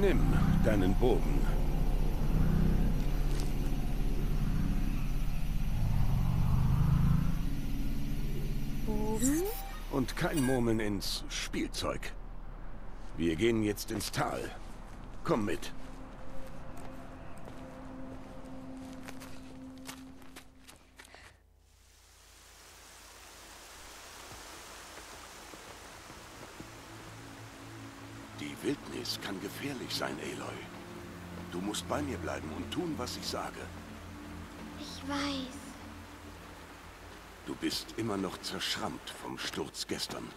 Nimm deinen Bogen. Bogen? Und kein Murmeln ins Spielzeug. Wir gehen jetzt ins Tal. Komm mit. Die Wildnis kann gefährlich sein, Aloy. Du musst bei mir bleiben und tun, was ich sage. Ich weiß. Du bist immer noch zerschrammt vom Sturz gestern.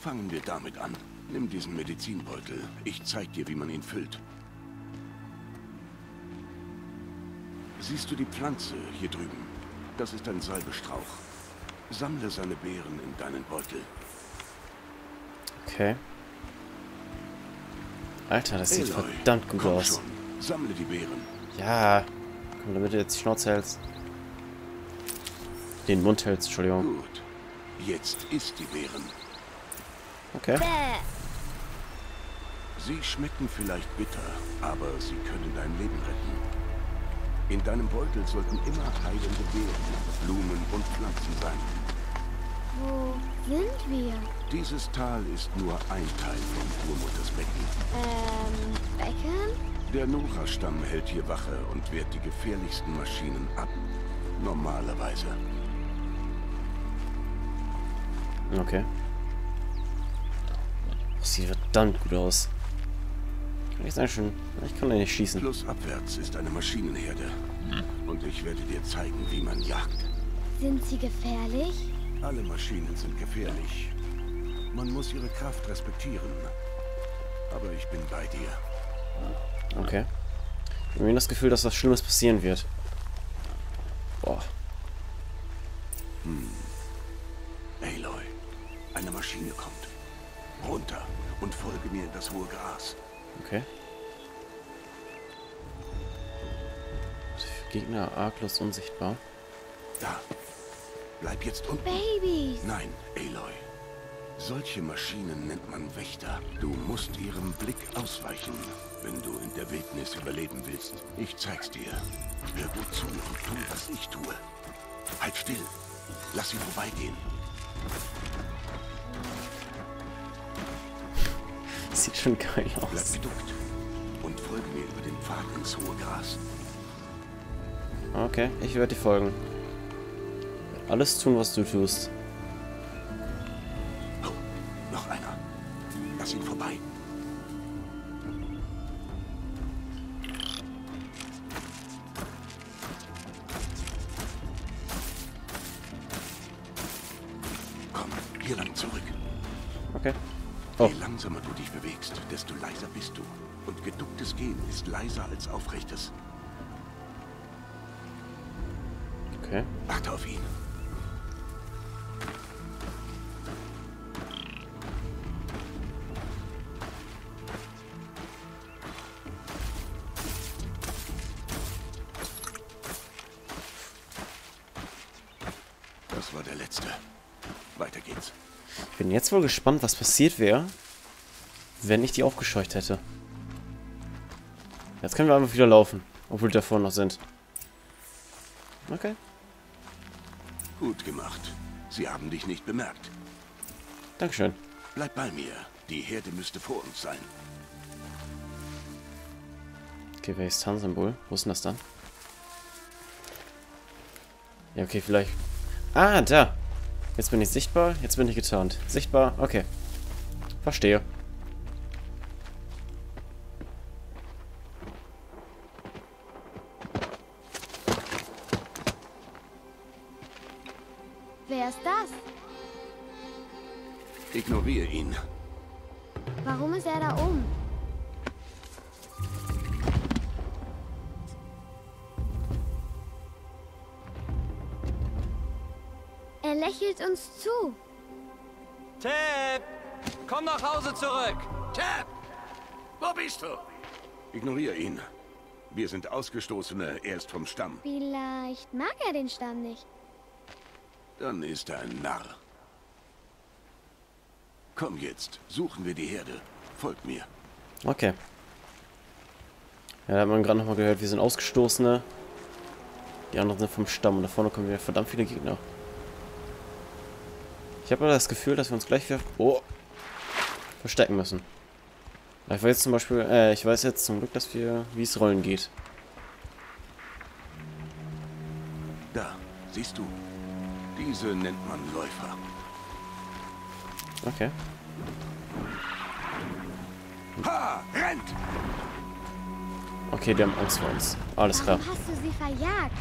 Fangen wir damit an. Nimm diesen Medizinbeutel. Ich zeig dir, wie man ihn füllt. Siehst du die Pflanze hier drüben? Das ist ein Salbestrauch. Sammle seine Beeren in deinen Beutel. Okay. Alter, das sieht Aloy, verdammt gut aus. Schon. Sammle die Beeren. Ja. Komm, damit du jetzt die Schnauze hältst. Den Mund hältst, Entschuldigung. Gut. Jetzt isst die Beeren. Okay. Sie schmecken vielleicht bitter, aber sie können dein Leben retten. In deinem Beutel sollten immer heilende Beeren, Blumen und Pflanzen sein. Wo sind wir? Dieses Tal ist nur ein Teil von Urmutters Becken. Ähm, Becken? Der Nora-Stamm hält hier Wache und wehrt die gefährlichsten Maschinen ab. Normalerweise. Okay. Das sieht verdammt gut aus. Kann ich sagen schon. Ich kann da nicht schießen. Flussabwärts ist eine Maschinenherde. Und ich werde dir zeigen, wie man jagt. Sind sie gefährlich? Alle Maschinen sind gefährlich. Man muss ihre Kraft respektieren. Aber ich bin bei dir. Okay. Ich habe das Gefühl, dass was Schlimmes passieren wird. Boah. Aloy, eine Maschine kommt. Runter und folge mir in das hohe Gras. Okay. Gegner arglos unsichtbar. Da. Bleib jetzt unten. Babys. Nein, Aloy. Solche Maschinen nennt man Wächter. Du musst ihrem Blick ausweichen, wenn du in der Wildnis überleben willst. Ich zeig's dir. Hör gut zu und tu, was ich tue. Halt still. Lass sie vorbeigehen. Sieht schon geil Bleib aus. geduckt und folge mir über den Pfad ins hohe Gras. Okay, ich werde dir folgen. Alles tun, was du tust. Oh, noch einer. Lass ihn vorbei. Komm, hier lang zurück. Okay. Oh, Je langsamer du dich bewegst, desto leiser bist du. Und geducktes Gehen ist leiser als aufrechtes. okay. Achte auf ihn. Das war der letzte. Weiter geht's. Ich bin jetzt wohl gespannt, was passiert wäre, wenn ich die aufgescheucht hätte. Jetzt können wir einfach wieder laufen, obwohl die davor noch sind. Okay. Gut gemacht. Sie haben dich nicht bemerkt. Dankeschön. Bleib bei mir. Die Herde müsste vor uns sein. Okay, welches Tarnsymbol? Wo ist denn das dann? Ja, okay, vielleicht. Ah, da. Jetzt bin ich sichtbar, jetzt bin ich getarnt. Sichtbar, okay. Verstehe. Wer ist das? Ignoriere ihn. Warum ist er da oben? Lächelt uns zu. Tab! Komm nach Hause zurück! Tab! Wo bist du? Ignoriere ihn. Wir sind Ausgestoßene, er ist vom Stamm. Vielleicht mag er den Stamm nicht. Dann ist er ein Narr. Komm jetzt, suchen wir die Herde. Folgt mir. Okay. Ja, da hat man gerade nochmal gehört, wir sind Ausgestoßene. Die anderen sind vom Stamm und da vorne kommen wieder verdammt viele Gegner. Ich habe aber das Gefühl, dass wir uns gleich wieder oh, verstecken müssen. Ich weiß zum Beispiel, äh, ich weiß jetzt zum Glück, dass wir, wie es rollen geht. Da, siehst du. Diese nennt man Läufer. Okay. Ha! Rennt! Okay, die haben Angst vor uns. Alles klar. Warum hast du sie verjagt?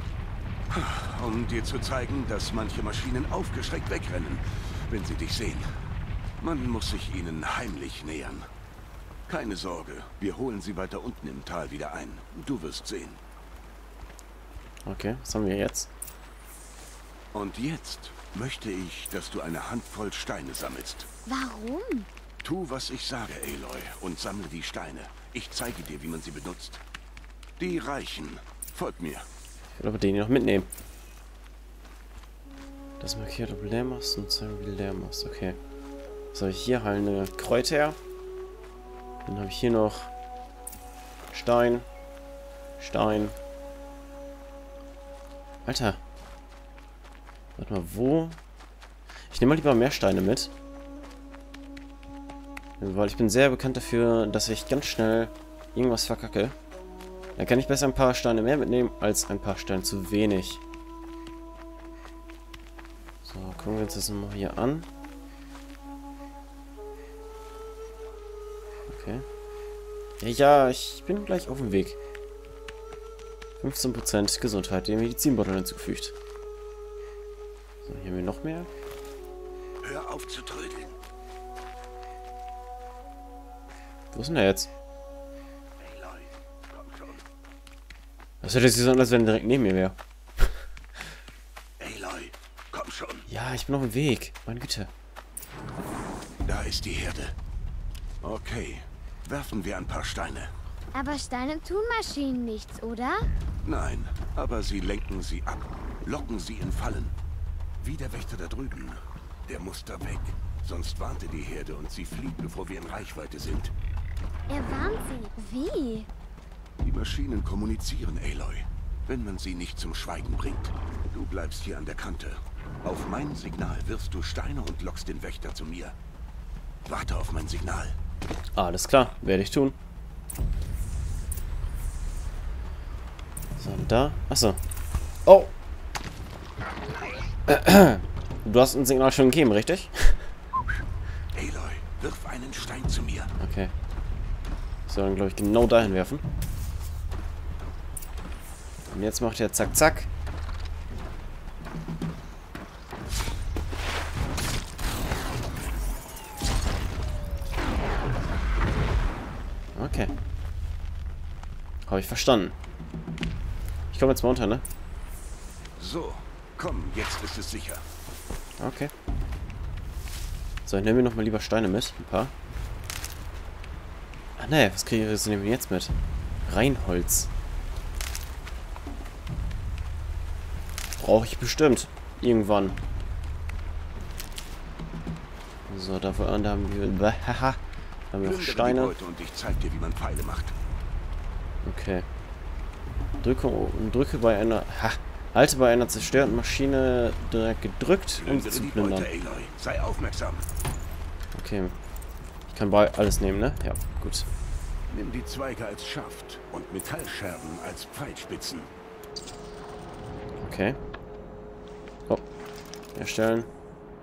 Um dir zu zeigen, dass manche Maschinen aufgeschreckt wegrennen, wenn sie dich sehen. Man muss sich ihnen heimlich nähern. Keine Sorge, wir holen sie weiter unten im Tal wieder ein. Du wirst sehen. Okay, was haben wir jetzt? Und jetzt möchte ich, dass du eine Handvoll Steine sammelst. Warum? Tu, was ich sage, Aloy, und sammle die Steine. Ich zeige dir, wie man sie benutzt. Die reichen. Folg mir. Ich will aber den hier noch mitnehmen. Das markiert, ob du leer machst und zeigen, wie du leer machst. Okay. Ich hier? Heilende Kräuter. Dann habe ich hier noch Stein. Stein. Alter. Warte mal, wo? Ich nehme mal lieber mehr Steine mit. Weil ich bin sehr bekannt dafür, dass ich ganz schnell irgendwas verkacke. Dann kann ich besser ein paar Steine mehr mitnehmen, als ein paar Steine zu wenig. Gucken wir uns das mal hier an. Okay. Ja, ich bin gleich auf dem Weg. 15% Gesundheit, dem Medizinbeutel hinzugefügt. So, hier haben wir noch mehr. Hör auf zu trödeln. Wo ist denn der jetzt? Aloy, komm schon. Das hört sich so an, als wenn er direkt neben mir wäre. Aloy, komm Ja, ich bin auf dem Weg. Meine Güte. Da ist die Herde. Okay, werfen wir ein paar Steine. Aber Steine tun Maschinen nichts, oder? Nein, aber sie lenken sie ab, locken sie in Fallen. Wie der Wächter da drüben. Der muss da weg. Sonst warnt er die Herde und sie flieht, bevor wir in Reichweite sind. Er warnt sie. Wie? Die Maschinen kommunizieren, Aloy. Wenn man sie nicht zum Schweigen bringt. Du bleibst hier an der Kante. Auf mein Signal wirfst du Steine und lockst den Wächter zu mir. Warte auf mein Signal. Alles klar, werde ich tun. So, und da. Achso. Oh! Du hast ein Signal schon gegeben, richtig? Aloy, wirf einen Stein zu mir. Okay. Soll dann, glaube ich, genau dahin werfen. Und jetzt macht er zack, zack. Okay. Habe ich verstanden. Ich komme jetzt mal unter, ne? So, komm, jetzt ist es sicher. Okay. So, ich nehme mir noch mal lieber Steine mit. Ein paar. Ah, ne, was kriege ich jetzt nehmen wir jetzt mit? Reinholz. Brauche ich bestimmt. Irgendwann. So, an, da haben wir... Haha. Haben wir noch Steine. Und ich zeig dir, wie man Pfeile macht. Okay. Drücke, drücke bei einer... Ha, halte bei einer zerstörten Maschine direkt gedrückt, um sie zu plündern. Sei aufmerksam. Okay. Ich kann bei alles nehmen, ne? Ja, gut. Nimm die Zweige als Schaft und Metallscherben als Pfeilspitzen. Okay. Oh. Herstellen.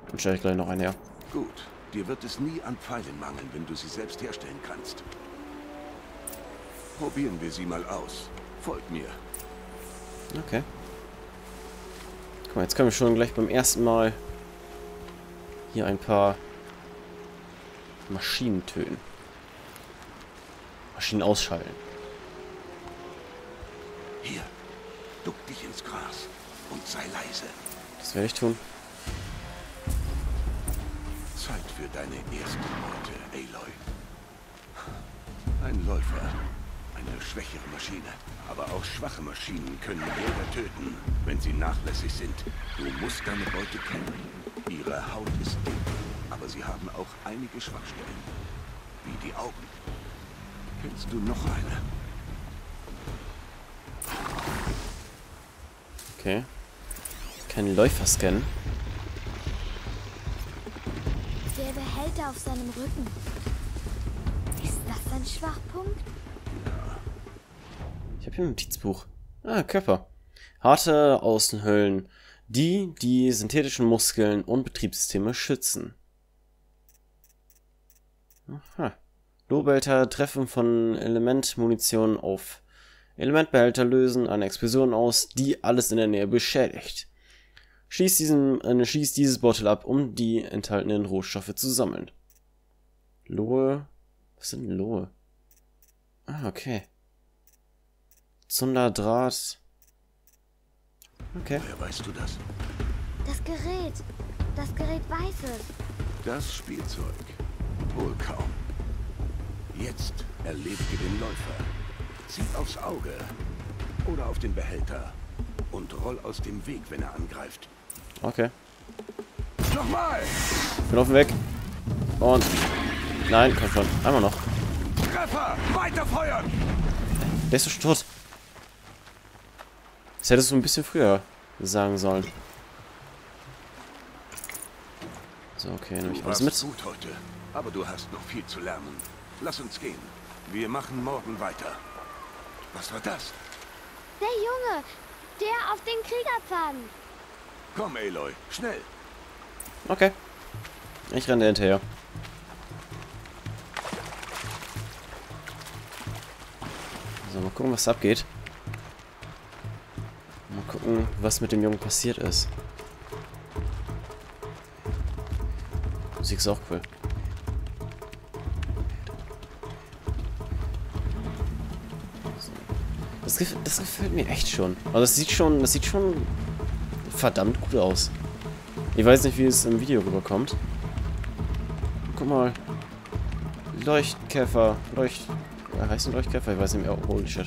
Dann stelle ich gleich noch eine her. Gut, dir wird es nie an Pfeilen mangeln, wenn du sie selbst herstellen kannst. Probieren wir sie mal aus. Folgt mir. Okay. Guck mal, jetzt können wir schon gleich beim ersten Mal hier ein paar Maschinen töten. Maschinen ausschalten. Hier, duck dich ins Gras und sei leise. Das werde ich tun. Zeit für deine erste Beute, Aloy. Ein Läufer. Eine schwächere Maschine. Aber auch schwache Maschinen können Jäger töten, wenn sie nachlässig sind. Du musst deine Beute kennen. Ihre Haut ist dick, aber sie haben auch einige Schwachstellen. Wie die Augen. Kennst du noch eine? Okay. Kein Läufer scannen. Behälter auf seinem Rücken. Ist das ein Schwachpunkt? Ich habe hier ein Notizbuch. Ah, Körper. Harte Außenhüllen, die die synthetischen Muskeln und Betriebssysteme schützen. Aha. Lobelter treffen von Elementmunition auf Elementbehälter lösen eine Explosion aus, die alles in der Nähe beschädigt. Schließt, diesen, äh, schließt dieses Bottle ab, um die enthaltenen Rohstoffe zu sammeln. Lohe. Was sind denn Lohe? Ah, okay. Zunderdraht. Okay. Woher weißt du das? Das Gerät. Das Gerät weiß es. Das Spielzeug. Wohl kaum. Jetzt erledige den Läufer. Zieh aufs Auge. Oder auf den Behälter. Und roll aus dem Weg, wenn er angreift. Okay. Nochmal! Bin auf dem Weg. Und. Nein, komm schon. Einmal noch. Treffer! Weiter feuern! Der ist doch schon tot. Das hättest du ein bisschen früher sagen sollen. So, okay, nehme ich Du alles mit. gut heute. Aber du hast noch viel zu lernen. Lass uns gehen. Wir machen morgen weiter. Was war das? Der Junge. Der auf den Kriegerpfaden. Komm, Aloy. Schnell. Okay. Ich renne hinterher. So, mal gucken, was abgeht. Mal gucken, was mit dem Jungen passiert ist. Musik ist auch cool. Das, gef das gefällt mir echt schon. Also das sieht schon, das sieht schon verdammt gut aus. Ich weiß nicht, wie es im Video rüberkommt. Guck mal. Leuchtkäfer. Leucht... Ja, heißt ein Leuchtkäfer? Ich weiß nicht mehr. Oh, holy shit.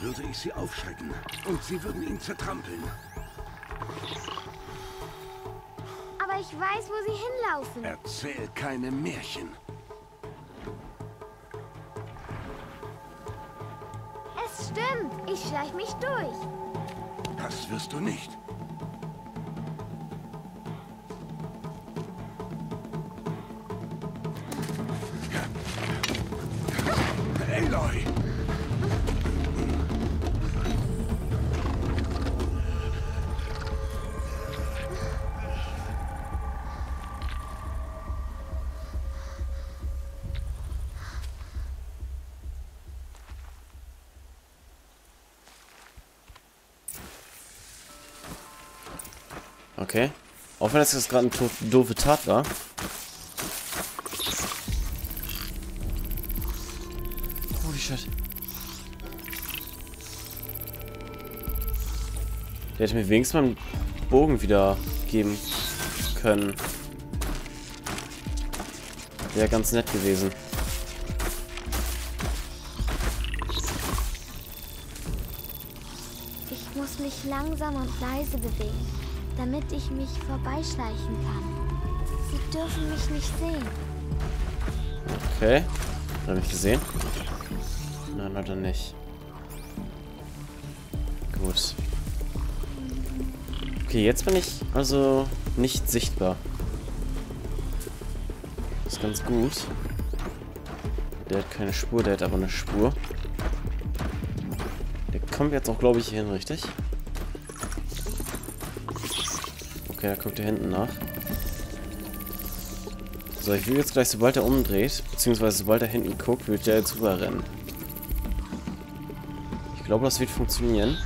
Würde ich sie aufschrecken und sie würden ihn zertrampeln. Aber ich weiß, wo sie hinlaufen. Erzähl keine Märchen. Es stimmt. Ich schleich mich durch. Das wirst du nicht. Okay. Auch wenn das jetzt gerade eine doofe Tat war. Holy shit. Der hätte mir wenigstens mal einen Bogen wieder geben können. Wäre ganz nett gewesen. Ich muss mich langsam und leise bewegen, damit ich mich vorbeischleichen kann. Sie dürfen mich nicht sehen. Okay. Hat er mich gesehen? Nein, hat nicht. Gut. Okay, jetzt bin ich also nicht sichtbar. Ist ganz gut. Der hat keine Spur, der hat aber eine Spur. Der kommt jetzt auch, glaube ich, hier hin, richtig? Okay, er guckt hier hinten nach. So, ich will jetzt gleich, sobald er umdreht, beziehungsweise sobald er hinten guckt, wird der jetzt rüberrennen. Ich glaube, das wird funktionieren.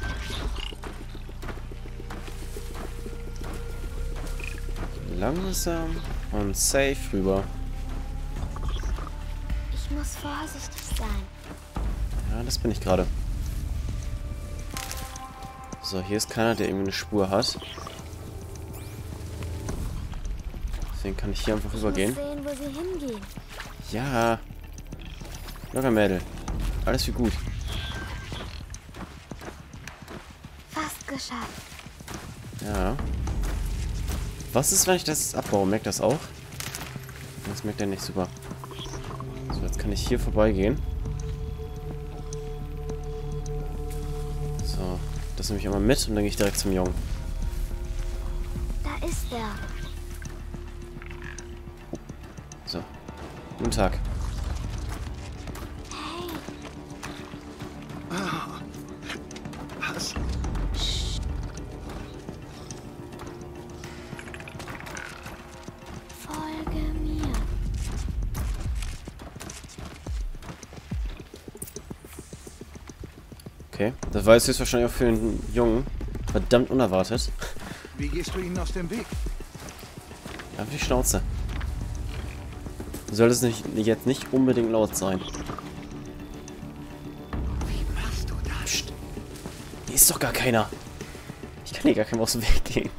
Langsam und safe rüber. Ich muss vorsichtig sein. Ja, das bin ich gerade. So, hier ist keiner, der irgendwie eine Spur hat. Deswegen kann ich hier einfach rübergehen. Ja. Locker Mädel. Alles wie gut. Fast geschafft. Ja. Was ist, wenn ich das abbaue? Merkt das auch? Das merkt er nicht super. So, jetzt kann ich hier vorbeigehen. So, das nehme ich einmal mit und dann gehe ich direkt zum Jungen. Okay. Das war jetzt höchstwahrscheinlich auch für den Jungen verdammt unerwartet. Wie gehst du ihnen aus dem Weg? Einfach die Schnauze. Soll es nicht, jetzt nicht unbedingt laut sein. Wie machst du das? Psst. Hier ist doch gar keiner. Ich kann hier gar keinem aus dem Weg gehen.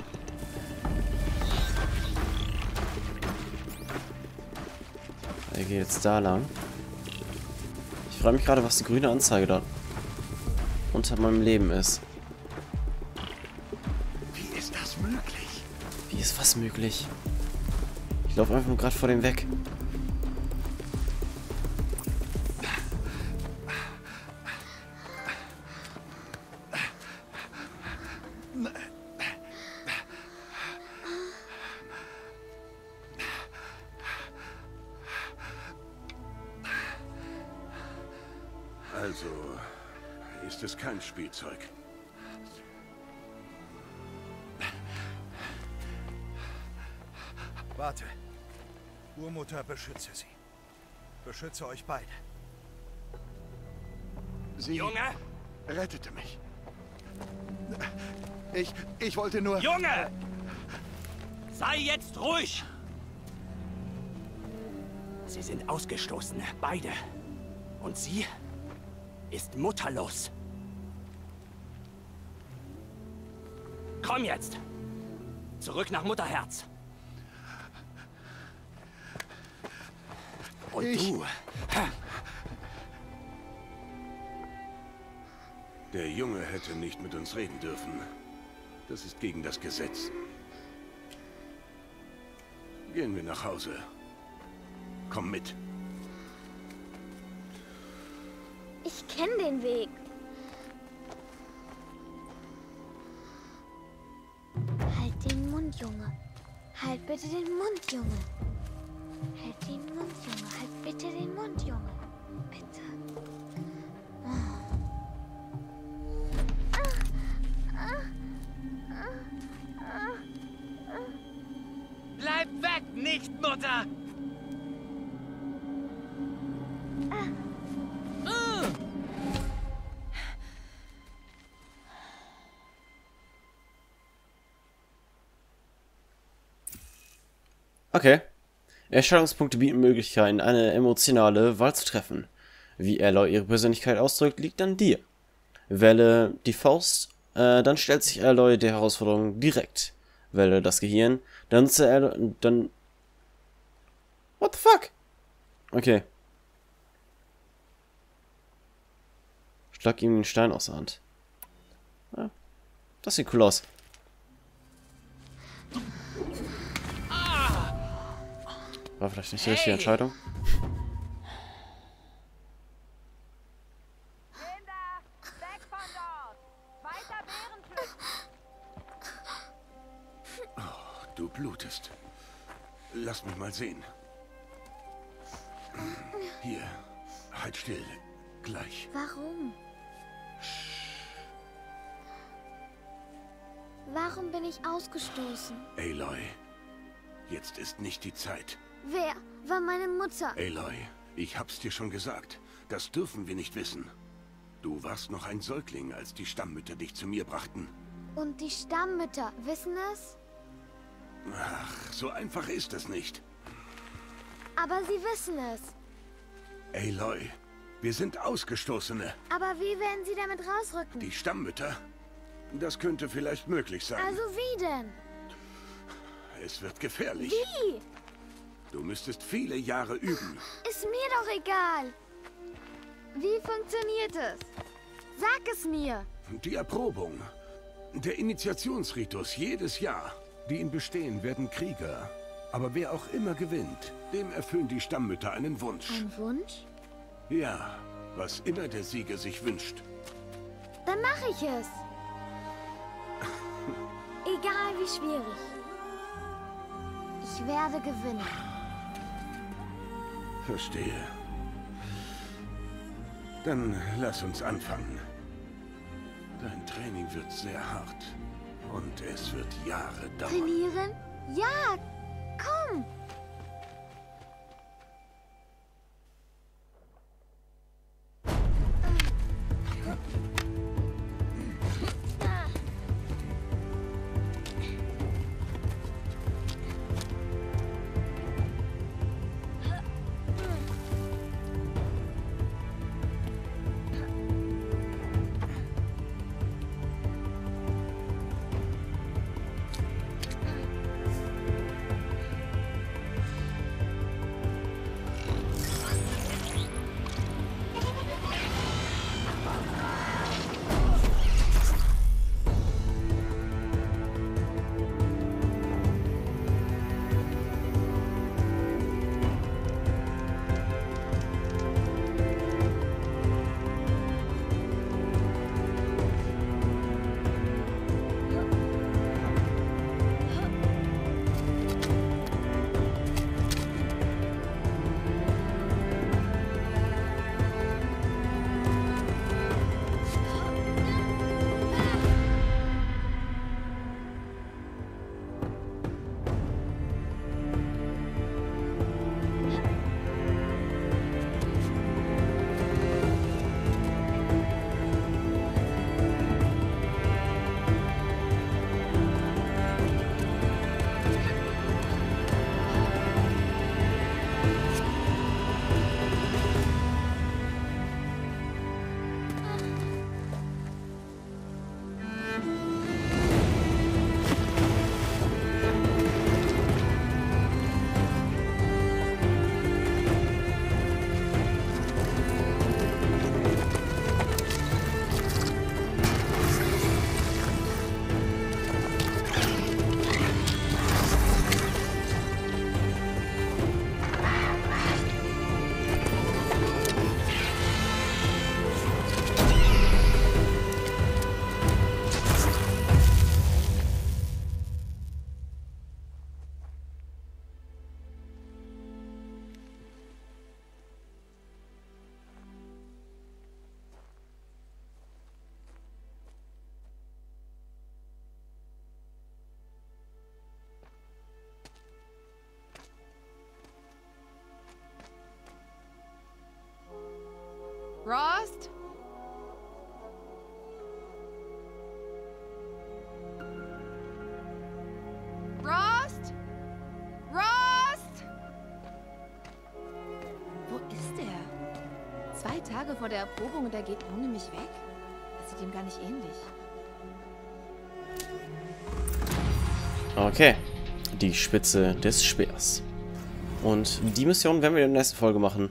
Er geht jetzt da lang. Ich frage mich gerade, was die grüne Anzeige da unter meinem Leben ist. Wie ist das möglich? Wie ist was möglich? Ich laufe einfach nur gerade vor dem weg. Ist es kein Spielzeug. Warte. Urmutter, beschütze sie. Beschütze euch beide. Sie Junge! rettete mich. Ich, ich wollte nur... Junge! Sei jetzt ruhig! Sie sind ausgestoßen, beide. Und sie ist mutterlos. Komm jetzt! Zurück nach Mutterherz. Und Ich- du? Der Junge hätte nicht mit uns reden dürfen. Das ist gegen das Gesetz. Gehen wir nach Hause. Komm mit. Ich kenne den Weg. Mund, Junge. Halt bitte den Mund, Junge. Halt den Mund, Junge. Halt bitte den Mund, Junge. Bitte. Bleib weg, nicht Mutter! Okay. Erscheinungspunkte bieten Möglichkeiten, eine emotionale Wahl zu treffen. Wie Aloy ihre Persönlichkeit ausdrückt, liegt an dir. Wähle die Faust, äh, dann stellt sich Aloy der Herausforderung direkt. Wähle das Gehirn, dann nutze Aloy, dann... What the fuck? Okay. Schlag ihm den Stein aus der Hand. Das sieht cool aus. War vielleicht nicht die richtige! Entscheidung. Du blutest. Lass mich mal sehen. Hier. Halt still. Gleich. Warum? Warum bin ich ausgestoßen? Aloy. Jetzt ist nicht die Zeit. Wer war meine Mutter? Aloy, ich hab's dir schon gesagt. Das dürfen wir nicht wissen. Du warst noch ein Säugling, als die Stammmütter dich zu mir brachten. Und die Stammmütter wissen es? Ach, so einfach ist es nicht. Aber sie wissen es. Aloy, wir sind Ausgestoßene. Aber wie werden sie damit rausrücken? Die Stammmütter? Das könnte vielleicht möglich sein. Also wie denn? es wird gefährlich. Wie? Du müsstest viele Jahre üben. Ist mir doch egal. Wie funktioniert es? Sag es mir. Die Erprobung. Der Initiationsritus jedes Jahr. Die ihn bestehen, werden Krieger. Aber wer auch immer gewinnt, dem erfüllen die Stammmütter einen Wunsch. Ein Wunsch? Ja, was immer der Sieger sich wünscht. Dann mache ich es. Egal wie schwierig. Ich werde gewinnen. Verstehe. Dann lass uns anfangen. Dein Training wird sehr hart. Und es wird Jahre dauern. Trainieren? Ja, vor der Erprobung und er geht ohne mich weg? Das sieht ihm gar nicht ähnlich. Okay. Die Spitze des Speers. Und die Mission werden wir in der nächsten Folge machen.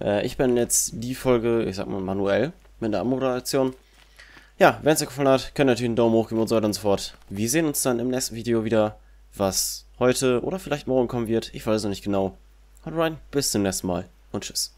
Äh, ich bin jetzt die Folge, ich sag mal manuell, mit der Moderation. Ja, wenn es euch gefallen hat, könnt ihr natürlich einen Daumen hoch geben und so weiter und so fort. Wir sehen uns dann im nächsten Video wieder, was heute oder vielleicht morgen kommen wird. Ich weiß es noch nicht genau. Haut rein, bis zum nächsten Mal und tschüss.